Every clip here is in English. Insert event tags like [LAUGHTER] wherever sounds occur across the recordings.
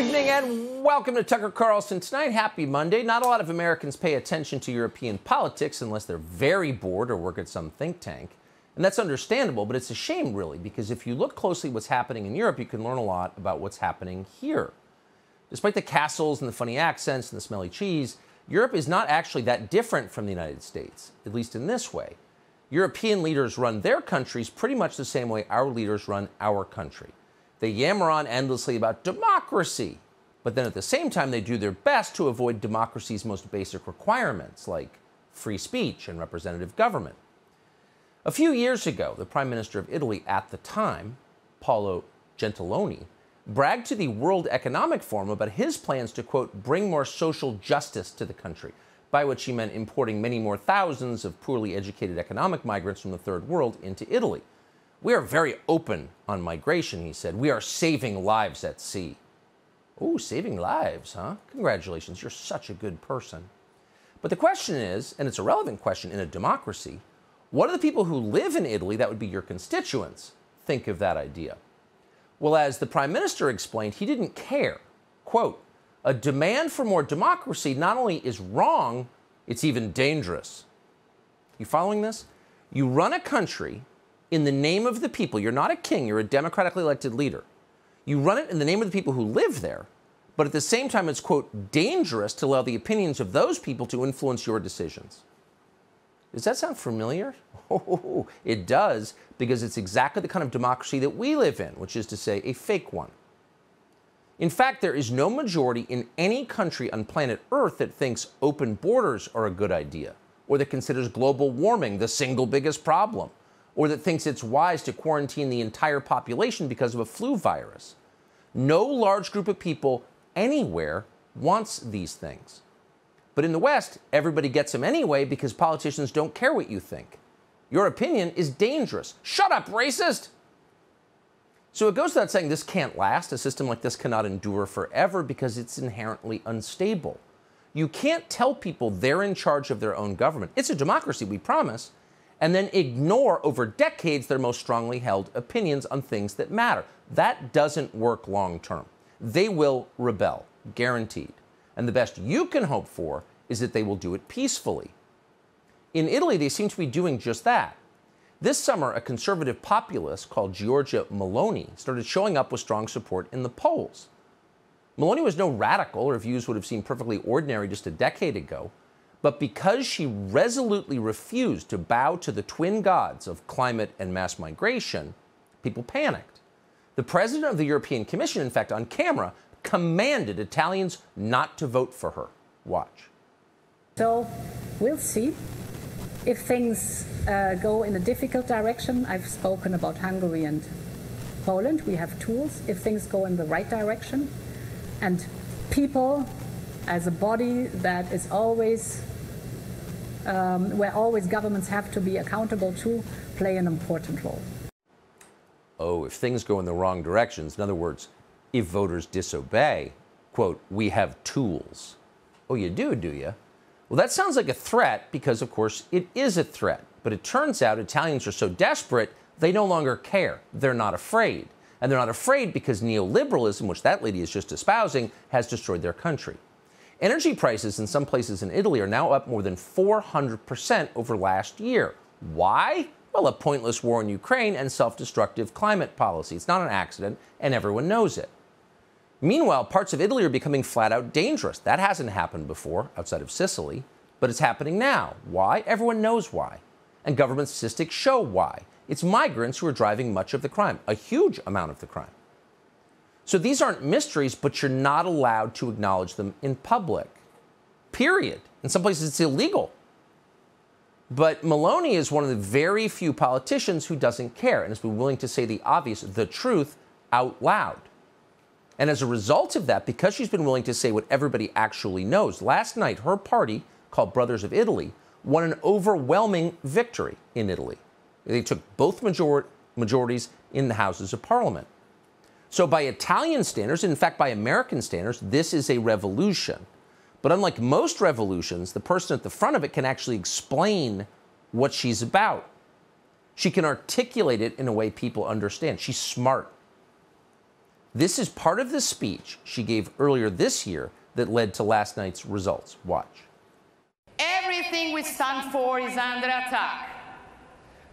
evening and welcome to Tucker Carlson tonight. Happy Monday. Not a lot of Americans pay attention to European politics unless they're very bored or work at some think tank. And that's understandable, but it's a shame, really, because if you look closely what's happening in Europe, you can learn a lot about what's happening here. Despite the castles and the funny accents and the smelly cheese, Europe is not actually that different from the United States, at least in this way. European leaders run their countries pretty much the same way our leaders run our country. They yammer on endlessly about democracy, but then at the same time, they do their best to avoid democracy's most basic requirements, like free speech and representative government. A few years ago, the Prime Minister of Italy at the time, Paolo Gentiloni, bragged to the World Economic Forum about his plans to, quote, bring more social justice to the country, by which he meant importing many more thousands of poorly educated economic migrants from the third world into Italy. We are very open on migration, he said. We are saving lives at sea. Oh, saving lives, huh? Congratulations, you're such a good person. But the question is, and it's a relevant question in a democracy, what do the people who live in Italy, that would be your constituents, think of that idea? Well, as the prime minister explained, he didn't care. Quote, a demand for more democracy not only is wrong, it's even dangerous. You following this? You run a country in the name of the people. You're not a king, you're a democratically elected leader. You run it in the name of the people who live there, but at the same time, it's, quote, dangerous to allow the opinions of those people to influence your decisions. Does that sound familiar? [LAUGHS] Oh, it does, because it's exactly the kind of democracy that we live in, which is to say, a fake one. In fact, there is no majority in any country on planet Earth that thinks open borders are a good idea, or that considers global warming the single biggest problem, or that thinks it's wise to quarantine the entire population because of a flu virus. No large group of people anywhere wants these things. But in the West, everybody gets them anyway because politicians don't care what you think. Your opinion is dangerous. Shut up, racist! So it goes without saying this can't last. A system like this cannot endure forever because it's inherently unstable. You can't tell people they're in charge of their own government. It's a democracy, we promise, and then ignore over decades their most strongly held opinions on things that matter. That doesn't work long term. They will rebel, guaranteed. And the best you can hope for is that they will do it peacefully. In Italy, they seem to be doing just that. This summer, a conservative populist called Giorgia Meloni started showing up with strong support in the polls. Meloni was no radical. Her views would have seemed perfectly ordinary just a decade ago. But because she resolutely refused to bow to the twin gods of climate and mass migration, people panicked. The president of the European Commission, in fact, on camera, commanded Italians not to vote for her. Watch. So we'll see if things uh, go in a difficult direction. I've spoken about Hungary and Poland. We have tools. If things go in the right direction, and people as a body that is always um, where always governments have to be accountable to, play an important role. Oh, if things go in the wrong directions, in other words, if voters disobey, quote, we have tools. Oh, you do, do you? Well, that sounds like a threat because, of course, it is a threat. But it turns out Italians are so desperate, they no longer care. They're not afraid. And they're not afraid because neoliberalism, which that lady is just espousing, has destroyed their country. Energy prices in some places in Italy are now up more than 400% over last year. Why? Well, a pointless war in Ukraine and self destructive climate policy. It's not an accident, and everyone knows it. Meanwhile, parts of Italy are becoming flat out dangerous. That hasn't happened before outside of Sicily, but it's happening now. Why? Everyone knows why. And government statistics show why. It's migrants who are driving much of the crime, a huge amount of the crime. So these aren't mysteries, but you're not allowed to acknowledge them in public. Period. In some places, it's illegal. But Meloni is one of the very few politicians who doesn't care and has been willing to say the obvious, the truth, out loud. And as a result of that, because she's been willing to say what everybody actually knows, last night her party, called Brothers of Italy, won an overwhelming victory in Italy. They took both major- majorities in the Houses of Parliament. So, by Italian standards, in fact, by American standards, this is a revolution. But unlike most revolutions, the person at the front of it can actually explain what she's about. She can articulate it in a way people understand. She's smart. This is part of the speech she gave earlier this year that led to last night's results. Watch. Everything we stand for is under attack.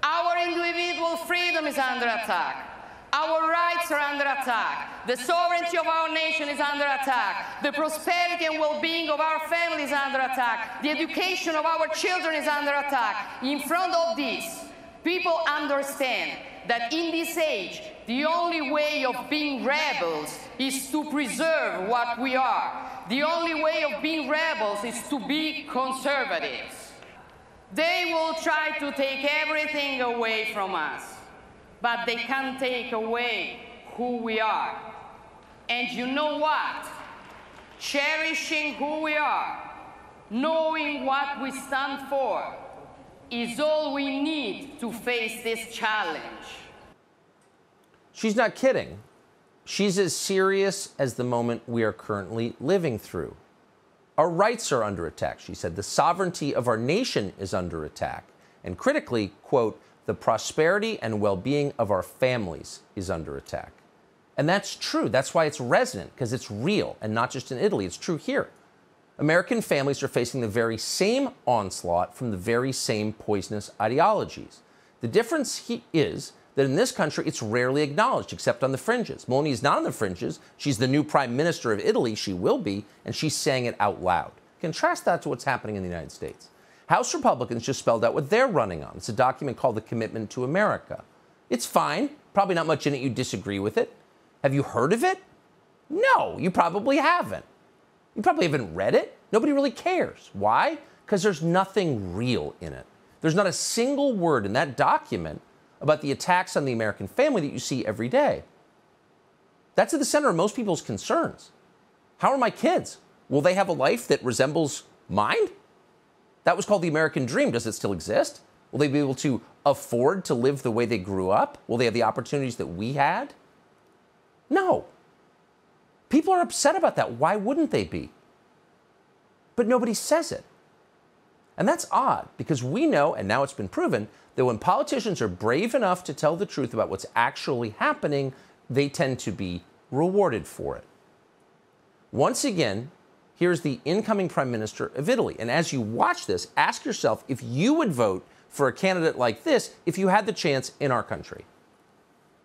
Our individual freedom is under attack. Our rights are under attack. The sovereignty of our nation is under attack. The prosperity and well-being of our family is under attack. The education of our children is under attack. In front of this, people understand that in this age, the only way of being rebels is to preserve what we are. The only way of being rebels is to be conservatives. They will try to take everything away from us, but they can't take away who we are. And you know what? Cherishing who we are, knowing what we stand for, is all we need to face this challenge. She's not kidding. She's as serious as the moment we are currently living through. Our rights are under attack, she said. The sovereignty of our nation is under attack. And critically, quote, the prosperity and well being of our families is under attack. And that's true. That's why it's resonant, because it's real, and not just in Italy, it's true here. American families are facing the very same onslaught from the very same poisonous ideologies. The difference is that in this country it's rarely acknowledged, except on the fringes. Meloni is not on the fringes. She's the new prime minister of Italy. She will be, and she's saying it out loud. Contrast that to what's happening in the United States. House Republicans just spelled out what they're running on. It's a document called the Commitment to America. It's fine. Probably not much in it you disagree with it. Have you heard of it? No, you probably haven't. You probably haven't read it. Nobody really cares. Why? Because there's nothing real in it. There's not a single word in that document about the attacks on the American family that you see every day. That's at the center of most people's concerns. How are my kids? Will they have a life that resembles mine? That was called the American dream. Does it still exist? Will they be able to afford to live the way they grew up? Will they have the opportunities that we had? No. People are upset about that. Why wouldn't they be? But nobody says it. And that's odd because we know, and now it's been proven, that when politicians are brave enough to tell the truth about what's actually happening, they tend to be rewarded for it. Once again, here's the incoming Prime Minister of Italy. And as you watch this, ask yourself if you would vote for a candidate like this if you had the chance in our country.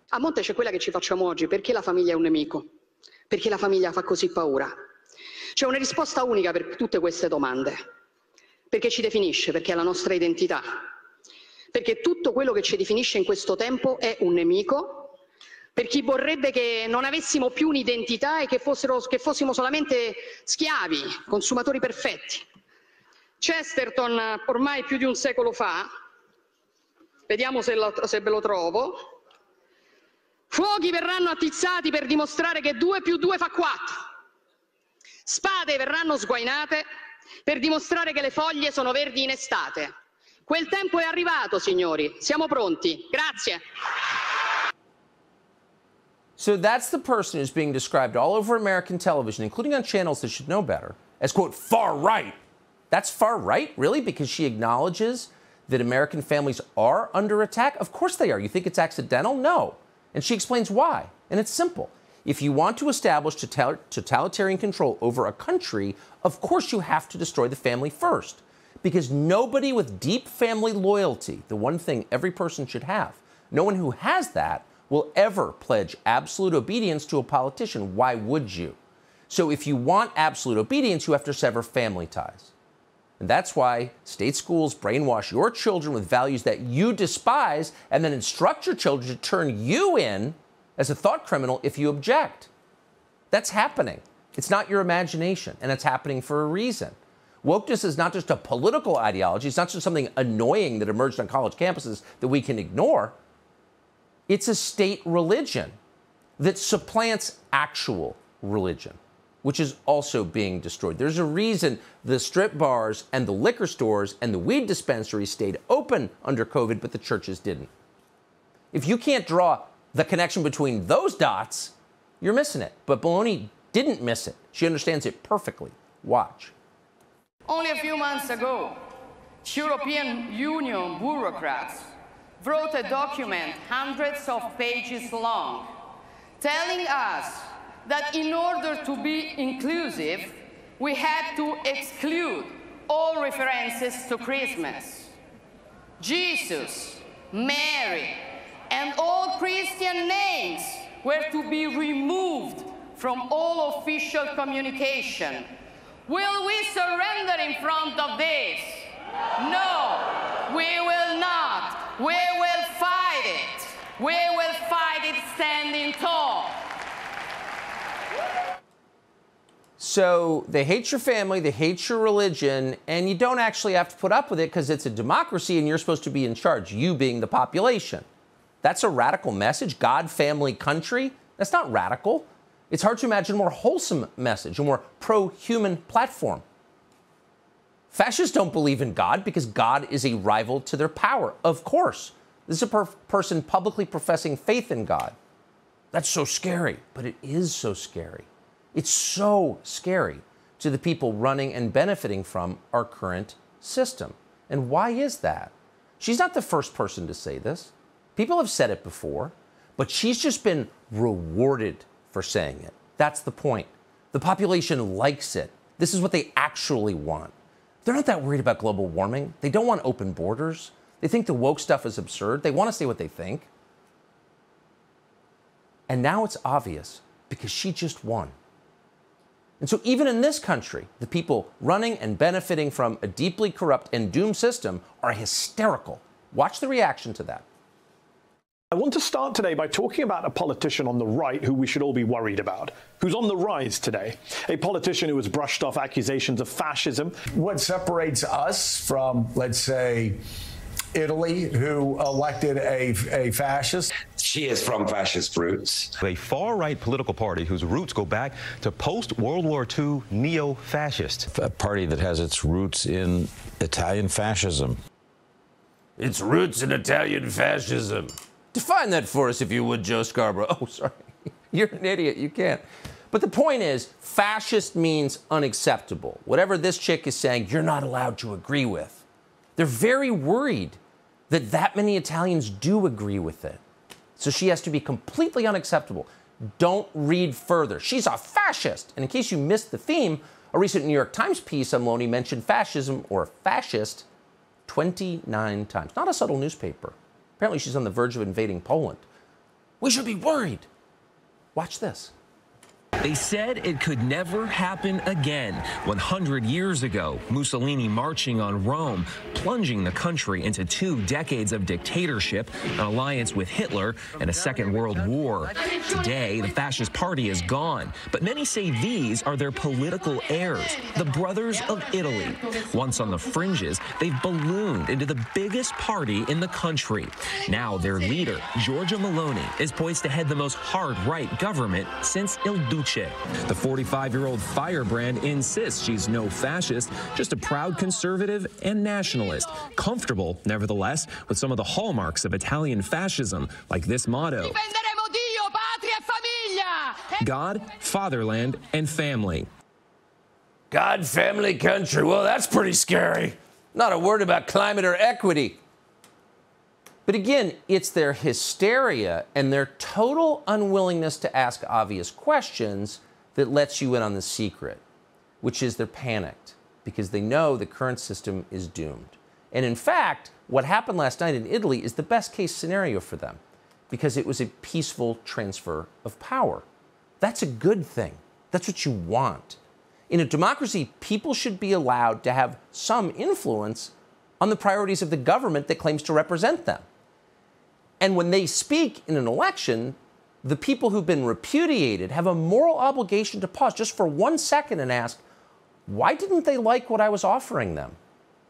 A monte c'è quella che ci facciamo oggi, perché la famiglia è un nemico? Perché la famiglia fa così paura? C'è una risposta unica per tutte queste domande, perché ci definisce, perché è la nostra identità, perché tutto quello che ci definisce in questo tempo è un nemico, per chi vorrebbe che non avessimo più un'identità e che, fossero, che fossimo solamente schiavi, consumatori perfetti. Chesterton, ormai più di un secolo fa, vediamo se, lo, se ve lo trovo, fuochi verranno attizzati per dimostrare che 2 più 2 fa 4, spade verranno sguainate per dimostrare che le foglie sono verdi in estate. Quel tempo è arrivato, signori. Siamo pronti. Grazie. So that's the person who's being described all over American television, including on channels that should know better, as, quote, far right. That's far right, really? Because she acknowledges that American families are under attack? Of course they are. You think it's accidental? No. And she explains why. And it's simple. If you want to establish totalitarian control over a country, of course you have to destroy the family first because nobody with deep family loyalty, the one thing every person should have, no one who has that will ever pledge absolute obedience to a politician. Why would you? So if you want absolute obedience, you have to sever family ties. And that's why state schools brainwash your children with values that you despise and then instruct your children to turn you in as a thought criminal if you object. That's happening. It's not your imagination, and it's happening for a reason. Wokeness is not just a political ideology, it's not just something annoying that emerged on college campuses that we can ignore. It's a state religion that supplants actual religion, which is also being destroyed. There's a reason the strip bars and the liquor stores and the weed dispensaries stayed open under COVID, but the churches didn't. If you can't draw the connection between those dots, you're missing it. But Meloni didn't miss it. She understands it perfectly. Watch. Only a few months ago, European Union bureaucrats wrote a document hundreds of pages long telling us that in order to be inclusive, we had to exclude all references to Christmas. Jesus, Mary, and all Christian names were to be removed from all official communication. Will we surrender in front of this? No, we will not. We will fight it. We will fight it standing tall. So they hate your family, they hate your religion, and you don't actually have to put up with it because it's a democracy and you're supposed to be in charge, you being the population. That's a radical message. God, family, country. That's not radical. It's hard to imagine a more wholesome message, a more pro human platform. Fascists don't believe in God because God is a rival to their power. Of course. This is a per- person publicly professing faith in God. That's so scary, but it is so scary. It's so scary to the people running and benefiting from our current system. And why is that? She's not the first person to say this. People have said it before, but she's just been rewarded for saying it. That's the point. The population likes it. This is what they actually want. They're not that worried about global warming. They don't want open borders. They think the woke stuff is absurd. They want to say what they think. And now it's obvious because she just won. And so, even in this country, the people running and benefiting from a deeply corrupt and doomed system are hysterical. Watch the reaction to that. I want to start today by talking about a politician on the right who we should all be worried about, who's on the rise today. A politician who has brushed off accusations of fascism. What separates us from, let's say, Italy, who elected a, a fascist. She is from fascist roots. A far right political party whose roots go back to post World War II neo fascist. A party that has its roots in Italian fascism. Its roots in Italian fascism. Define that for us, if you would, Joe Scarborough. [LAUGHS] Oh, sorry. [LAUGHS] You're an idiot. You can't. But the point is, fascist means unacceptable. Whatever this chick is saying, you're not allowed to agree with. They're very worried that that many Italians do agree with it. So she has to be completely unacceptable. Don't read further. She's a fascist. And in case you missed the theme, a recent New York Times piece on Meloni mentioned fascism or fascist 29 times. Not a subtle newspaper. Apparently, she's on the verge of invading Poland. We should be worried. Watch this. They said it could never happen again. 100 years ago, Mussolini marching on Rome, plunging the country into two decades of dictatorship, an alliance with Hitler, and a Second World War. Today, the fascist party is gone, but many say these are their political heirs, the Brothers of Italy. Once on the fringes, they've ballooned into the biggest party in the country. Now, their leader, Giorgia Meloni, is poised to head the most hard right government since Il Duce. The 45 year old firebrand insists she's no fascist, just a proud conservative and nationalist, comfortable, nevertheless, with some of the hallmarks of Italian fascism, like this motto God, fatherland, and family. God, family, country. Well, that's pretty scary. Not a word about climate or equity. But again, it's their hysteria and their total unwillingness to ask obvious questions that lets you in on the secret, which is they're panicked because they know the current system is doomed. And in fact, what happened last night in Italy is the best case scenario for them because it was a peaceful transfer of power. That's a good thing. That's what you want. In a democracy, people should be allowed to have some influence on the priorities of the government that claims to represent them. And when they speak in an election, the people who've been repudiated have a moral obligation to pause just for one second and ask, why didn't they like what I was offering them?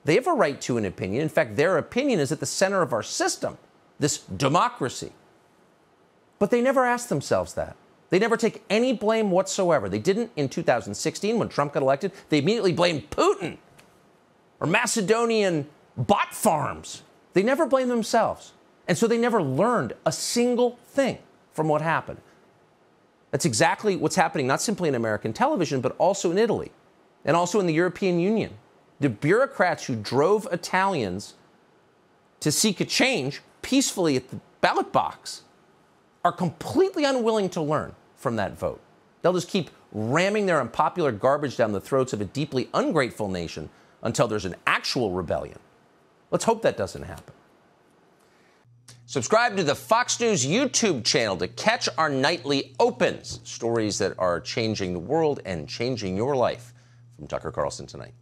They have a right to an opinion. In fact, their opinion is at the center of our system, this democracy. But they never ask themselves that. They never take any blame whatsoever. They didn't in 2016 when Trump got elected. They immediately blamed Putin or Macedonian bot farms. They never blame themselves. And so they never learned a single thing from what happened. That's exactly what's happening, not simply in American television, but also in Italy and also in the European Union. The bureaucrats who drove Italians to seek a change peacefully at the ballot box are completely unwilling to learn from that vote. They'll just keep ramming their unpopular garbage down the throats of a deeply ungrateful nation until there's an actual rebellion. Let's hope that doesn't happen. Subscribe to the Fox News YouTube channel to catch our nightly opens, stories that are changing the world and changing your life. From Tucker Carlson tonight.